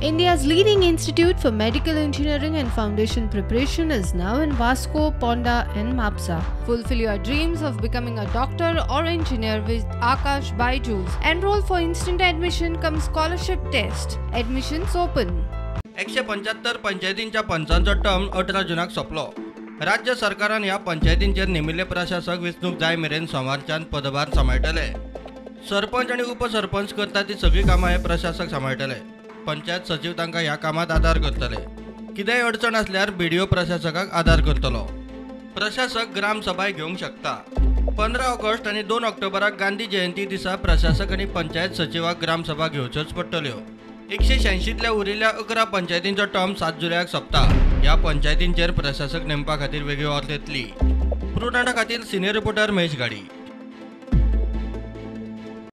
India's leading institute for medical engineering and foundation preparation is now in Vasco, Ponda, and Mapsa. Fulfill your dreams of becoming a doctor or engineer with Akash Baiju's. Enroll for instant admission come scholarship test. Admissions open. एकशे पंच्याहत्तर पंचायतींच्या पंचांचो term अठरा जुनाक सोपलो राज्य सरकारान ह्या पंचायतींचेर नेमिल्ले प्रशासक वेंचणूक जाय मेरेन सोमारच्यान पदभार सांबाळटले सरपंच आनी उपसरपंच करता ती सगळीं कामां हे प्रशासक सांबाळटले पंचायत सचिव तांकां ह्या कामांत आदार करतले. कितेंय अडचण आसल्यार ओ प्रशासकाक आदार करतलो. प्रशासक ग्रामसभाय घेवंक शकता. पंदरा ऑगस्ट आनी दोन ऑक्टोबराक गांधी जयंती दिसा प्रशासक आनी पंचायत सचिवाक ग्रामसभा घेवच्योच पडटल्यो. एकशे शहाऐंशीतल्या उरिल्ल्या अकरा पंचायतींचो टर्म सात जुलयाक सोंपता. ह्या पंचायतींचेर प्रशासक नेमपा खातीर वेगळी ऑर्थ येतली प्रुटाणा खातीर सिनियर रिपोर्टर महेश गाडी.